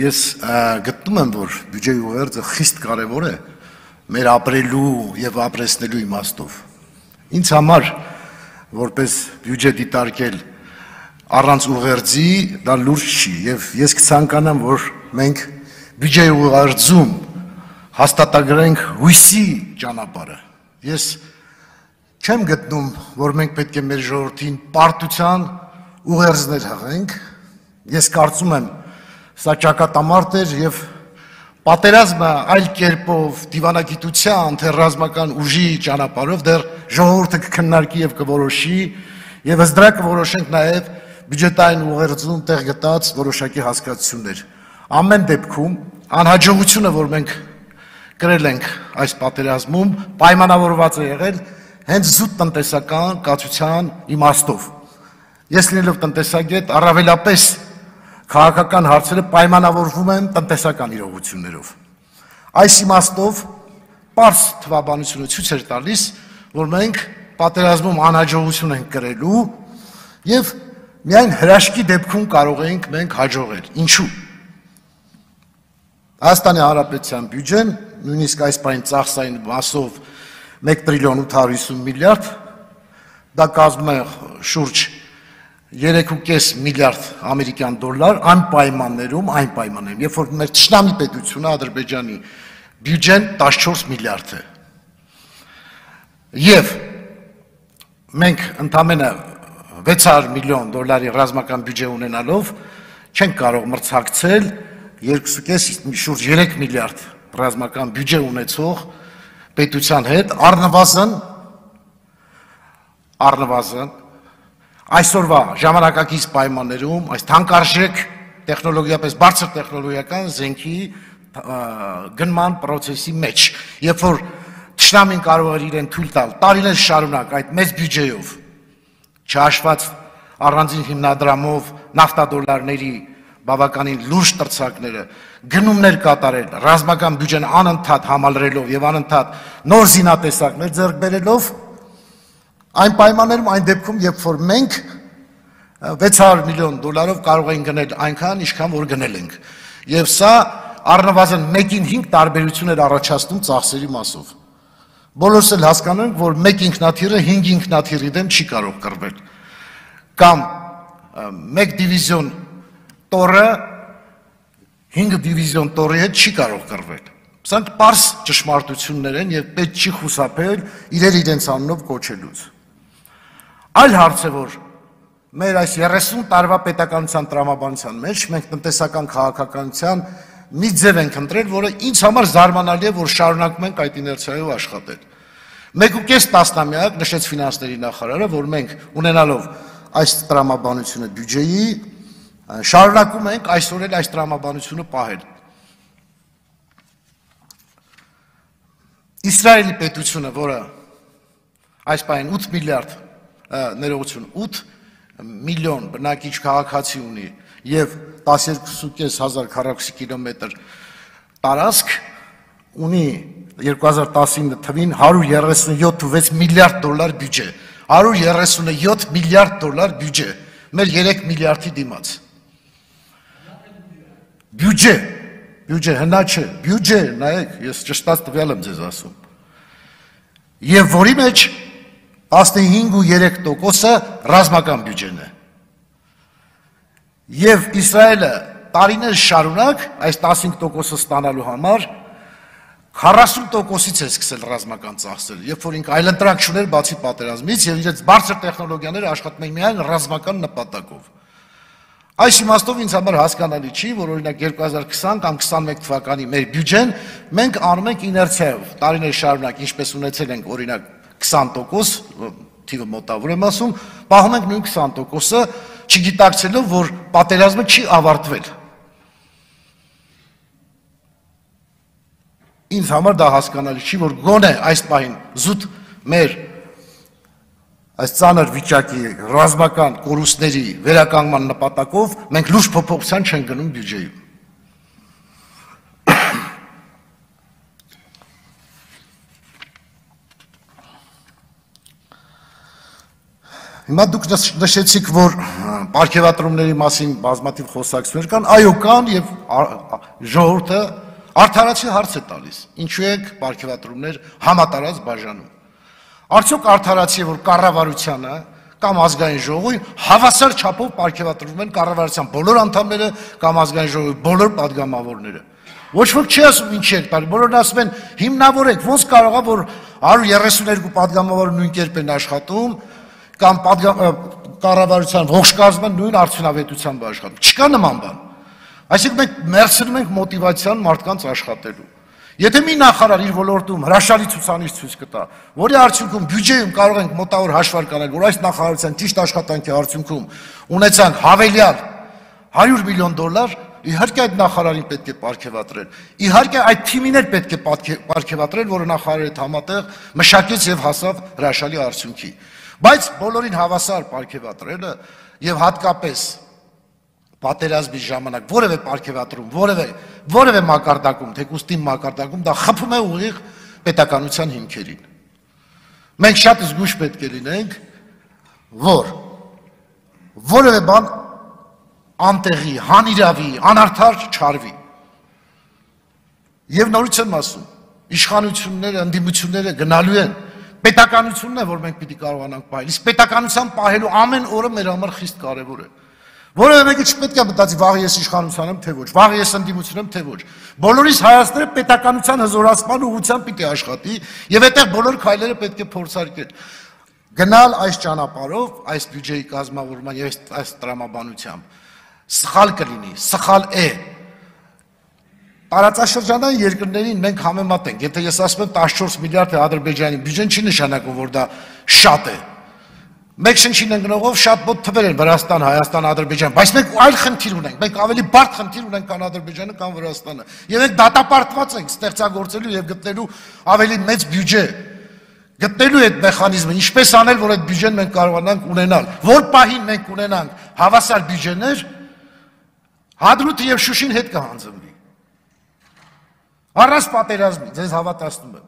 ես գտնում եմ, որ բյուջեի ուղերձը խիստ կարևոր է մեր ապրելու եւ ապրեսնելու իմաստով։ Ինձ համար որպես բյուջե դիտարկել առանց ուղերձի դա լուրջ չի եւ ես կցանկանամ, որ մենք բյուջեի ուղերձում հաստատագրենք հույսի ճանապարհը։ Ես չեմ գտնում, որ մենք պետք է մեր ժողովրդին պարտության ուղերձներ հղենք։ Ես կարծում եմ, Սա ճակատամարտ էր եւ պատերազմը այլ կերպով դիվանագիտության, թե ռազմական ուժի ճանապարհով դեռ ժողովուրդը կքննարկի եւ կորոշի եւ ըստ դրա կորոշենք նաեւ բյուջետային ուղերձում տեղ գտած որոշակի հասկացություններ։ Ամեն դեպքում անհաջողությունը, որ մենք կրել ենք այս պատերազմում, պայմանավորված է եղել հենց զուտ տնտեսական կացության իմաստով։ Ես լինելով տնտեսագետ, առավելապես քաղաքական հարցերը պայմանավորվում են տնտեսական իրողություններով։ Այս իմաստով པարս թվաբանությունը ցույց էր տալիս, որ մենք պատերազմում անհաջողություն ենք կրելու եւ միայն հրաշքի դեպքում կարող ենք մենք հաջողել։ Ինչու՞։ Հայաստանի Հանրապետության բյուջեն նույնիսկ այս բան ծախսային մասով 1 տրիլիոն 850 միլիարդ դա կազմում է շուրջ 3.5 միլիարդ ամերիկյան դոլար այն պայմաններում, այն պայմաններում, երբ որ մեր ճշնամի պետությունը Ադրբեջանի բյուջեն 14 միլիարդ է։ Եվ մենք ընդամենը 600 միլիոն դոլարի ռազմական բյուջե ունենալով չենք կարող մրցակցել 2.5 շուրջ 3 միլիարդ ռազմական բյուջե ունեցող պետության հետ առնվազն առնվազն այսօրվա ժամանակակից պայմաններում այս թանկարժեք տեխնոլոգիապես բարձր տեխնոլոգիական զենքի գնման process-ի մեջ, երբ որ Չնամին կարող էր իրեն թույլ տալ տարիներ շարունակ այդ մեծ բյուջեով չհաշված առանձին հիմնադրամով նավթադոլարների բավականին լուրջ տրցակները գնումներ կատարել ռազմական բյուջեն անընդհատ համալրելով եւ անընդհատ նոր զինատեսակներ ձեռք բերելով Այն պայմաններում, այն դեպքում, երբ որ մենք 600 միլիոն դոլարով կարող ենք գնել այնքան, ինչքան որ գնել ենք։ Եվ սա առնվազն 1-ին 5 տարբերություններ առաջացնում ծախսերի մասով։ Բոլորս էլ հասկանում ենք, որ 1 ինքնաթիռը 5 ինքնաթիռի դեմ չի կարող կռվել։ Կամ 1 դիվիզիոն տորը 5 դիվիզիոն տորի հետ չի կարող կռվել։ Սրանք པարս ճշմարտություններ են եւ պետք չի խուսափել իրեր իրենց անունով կոչելուց։ Այլ հարց է, որ մեր այս 30 տարվա պետականության տրամաբանության մեջ մենք տնտեսական քաղաքականության մի ձև ենք ընտրել, որը ինձ համար զարմանալի է, որ շարունակում ենք այդ իներցիայով աշխատել։ Մեկ ու կես տասնամյակ նշեց ֆինանսների նախարարը, որ մենք ունենալով այս տրամաբանությունը բյուջեի շարունակում ենք այսօր էլ այս տրամաբանությունը պահել։ Իսրայելի պետությունը, որը այս պայն 8 միլիարդ ներողություն. 8 միլիոն բնակիչ քաղաքացի ունի եւ 12.500 քառակուսի կիլոմետր տարածք ունի 2019 թվին 137.6 միլիարդ դոլար բյուջե 137 միլիարդ դոլար բյուջե մեր 3 միլիարդի դիմաց բյուջե բյուջե հնա չէ բյուջե նայեք ես ճշտած տվյալ եմ ձեզ ասում եւ որի մեջ 15.3%-ը ռազմական բյուջեն է։ Եվ Իսրայելը տարիներ շարունակ այս 15%-ը ստանալու համար 40%-ից է սկսել ռազմական ծախսել, երբ որ ինքը այլընտրանք չուներ բացի պատերազմից եւ իրենց բարձր տեխնոլոգիաները աշխատում էին միայն ռազմական նպատակով։ Այս իմաստով ինձ համար հասկանալի չի, որ օրինակ 2020 կամ 21 թվականի մեր բյուջեն մենք անում ենք իներցիայով։ Տարիներ շարունակ ինչպես ունեցել ենք օրինակ 20% թիվը մոտավոր եմ ասում, պահում ենք նույն 20%-ը, չգիտակցելով, որ պատերազմը չի ավարտվել։ Ինձ համար դա հասկանալի չի, որ գոնե այս պահին զուտ մեր այս ցաներ վիճակի ռազմական կորուստների վերականգնման նպատակով մենք լուրջ փոփոխության չեն գնում բյուջեում։ Հիմա դուք նշեցիք, որ պարգևատրումների մասին բազմաթիվ խոսակցություններ կան, այո կան եւ ժողովուրդը արդարացի հարց է տալիս։ Ինչու եք պարգևատրումներ համատարած բաժանում։ Արդյոք արդարացի է, որ կառավարությունը կամ ազգային ժողովի հավասար չափով պարգևատրվում են կառավարության բոլոր անդամները կամ ազգային ժողովի բոլոր падգամավորները։ Ոչ ոք չի ասում ինչի եք տալի, բոլորն ասում են հիմնավորեք, ոնց կարողա որ 132 падգամավորը նույն կերպ են աշխատում, կամ կառավարության ողջ կազմը նույն արդյունավետությամբ աշխատում։ Չկա նման բան։ Այսինքն մենք մերցնում ենք մոտիվացիան մարդկանց աշխատելու։ Եթե մի նախարար իր ոլորտում հրաշալի ցուցանիշ ցույց կտա, որի արդյունքում բյուջեում կարող ենք մոտավոր հաշվար կանել, որ այս նախարարության ճիշտ աշխատանքի արդյունքում ունեցանք հավելյալ 100 միլիոն դոլար, իհարկե այդ նախարարին պետք է ապարքեվատրել։ Իհարկե այդ թիմին էլ պետք է ապարքեվատրել, որը նախարարի հետ համատեղ մշակեց եւ հասավ հրաշալի արդյունքի։ Բայց բոլորին հավասար ապարքեվատրելը եւ հատկապես պատերազմի ժամանակ որևէ ապարքեվատրում, որևէ որևէ մակարդակում, թեկուզ տիմ մակարդակում դա խփում է ուղիղ պետականության հիմքերին։ Մենք շատ զգուշ պետք է լինենք, որ որևէ բան անտեղի, հանիրավի, անարդար չարվի։ Եվ նորից եմ ասում, իշխանությունները, ընդդիմությունները գնալու են պետականությունն է, որ մենք պիտի կարողանանք պահել։ Իսկ պետականության պահելու ամեն օրը մեր համար խիստ կարևոր է։ Որովհետև մեկը չպետք է մտածի վաղ ես իշխանության եմ թե ոչ, վաղ ես ընդդիմություն եմ թե ոչ։ Բոլորիս Հայաստանը պետականության հզորացման ուղղությամբ պիտի աշխատի եւ այդտեղ բոլոր քայլերը պետք է փորձարկել։ Գնալ այս ճանապարհով, այս բյուջեի կազմավորման եւ այս տրամաբանությամբ սխալ կլինի, սխալ է, Տարածաշրջանային երկրներին մենք համեմատենք, եթե ես ասում եմ 14 միլիարդ է Ադրբեջանի բյուջեն, չի նշանակում, որ դա շատ է։ Մեկ շնչին ընկնողով շատ մոտ թվեր են Վրաստան, Հայաստան, Ադրբեջան, բայց մենք այլ խնդիր ունենք, մենք ավելի բարդ խնդիր ունենք կան Ադրբեջանը կամ Վրաստանը։ Եվ մենք դատապարտված ենք ստեղծագործելու եւ գտնելու ավելի մեծ բյուջե գտնելու այդ մեխանիզմը, ինչպես անել, որ այդ բյուջեն մենք կարողանանք ունենալ։ Որ պահին մենք ունենանք հավասար բյուջեներ, Հադրութը եւ Շուշին հետ կհանձնվի։ Առանց պատերազմի, ձեզ հավատացնում եմ։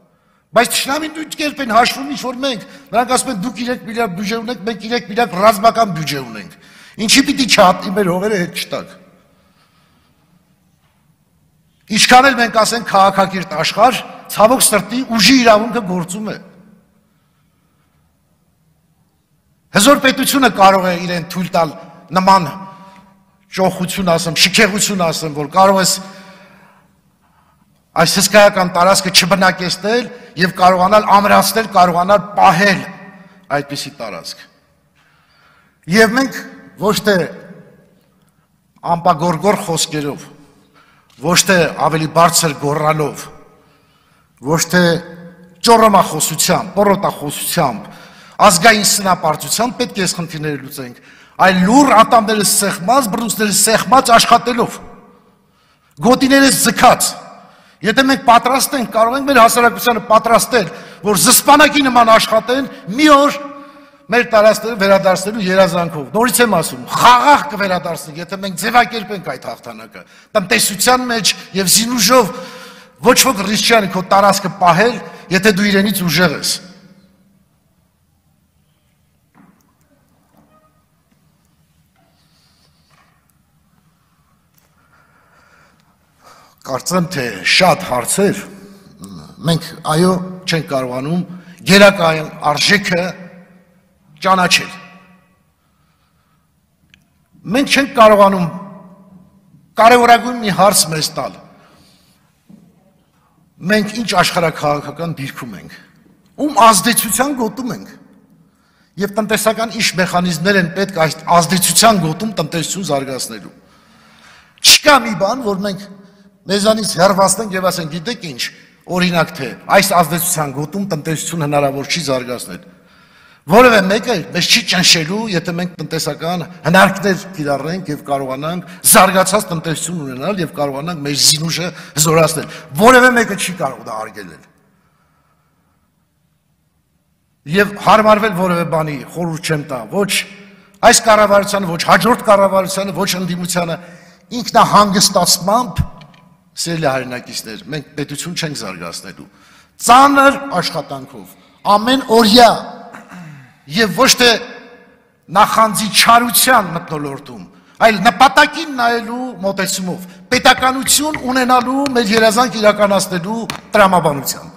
Բայց ճշնամին դու կերպ են հաշվում ինչ որ մենք, նրանք ասում են դուք 3 միլիարդ բյուջե ունեք, մենք 3 միլիարդ ռազմական բյուջե ունենք։ Ինչի պիտի չհատի մեր հողերը հետ չտակ։ Ինչքան էլ մենք ասենք քաղաքակիրթ աշխարհ, ցավոք սրտի ուժի իրավունքը գործում է։ Հզոր պետությունը կարող է իրեն թույլ տալ նման ճոխություն ասեմ, շքեղություն ասեմ, որ կարող ես այս հսկայական տարածքը չբնակեցնել եւ կարողանալ ամրացնել, կարողանալ պահել այդպիսի տարածք։ Եվ մենք ոչ թե ամպագորգոր խոսքերով, ոչ թե ավելի բարձր գոռալով, ոչ թե ճորոմախոսությամբ, պորոտախոսությամբ, ազգային սնապարտությամբ պետք է այս խնդիրները լուծենք, այլ լուր ատամները սեղմած, բռունցքները սեղմած աշխատելով, գոտիները զքած, Եթե մենք պատրաստ ենք, կարող ենք մեր հասարակությանը պատրաստել, որ զսպանակի նման աշխատեն, մի օր մեր տարածքները վերադարձնելու երազանքով։ Նորից եմ ասում, խաղաղ կվերադարձնենք, եթե մենք ձևակերպենք այդ հաղթանակը։ Տնտեսության մեջ եւ զինուժով ոչ ոք ռիսկ չի քո տարածքը պահել, եթե դու իրենից ուժեղ ես։ կարծեմ թե շատ հարցեր մենք այո չենք կարողանում գերակայում արժեքը ճանաչել մենք չենք կարողանում կարևորագույն մի հարց մեզ տալ մենք ինչ աշխարհակաղակական դիրքում ենք ում ազդեցության գոտում ենք եւ տնտեսական ինչ մեխանիզմներ են պետք այս ազդեցության գոտում տնտեսություն զարգացնելու չկա մի բան որ մենք մեզանից հեռվացնենք եւ ասենք, գիտեք ինչ, օրինակ թե այս ազդեցության գոտում տնտեսություն հնարավոր չի զարգացնել։ Որևէ մեկը մեզ չի ճնշելու, եթե մենք տնտեսական հնարքներ կիրառենք եւ կարողանանք զարգացած տնտեսություն ունենալ եւ կարողանանք մեր զինուժը զորացնել։ Որևէ մեկը չի կարող դա արգելել։ Եվ հարմարվել որևէ բանի խորհուրդ չեմ տա, ոչ այս կառավարությանը, ոչ հաջորդ կառավարությանը, ոչ ընդդիմությանը ինքնահանգստացմամբ Սիրելի հայրենակիցներ, մենք պետություն չենք զարգացնելու։ Ծանր աշխատանքով, ամեն օրյա եւ ոչ թե նախանձի չարության մտնոլորտում, այլ նպատակին նայելու մոտեցումով, պետականություն ունենալու մեր երազանք իրականացնելու տրամաբանությամբ։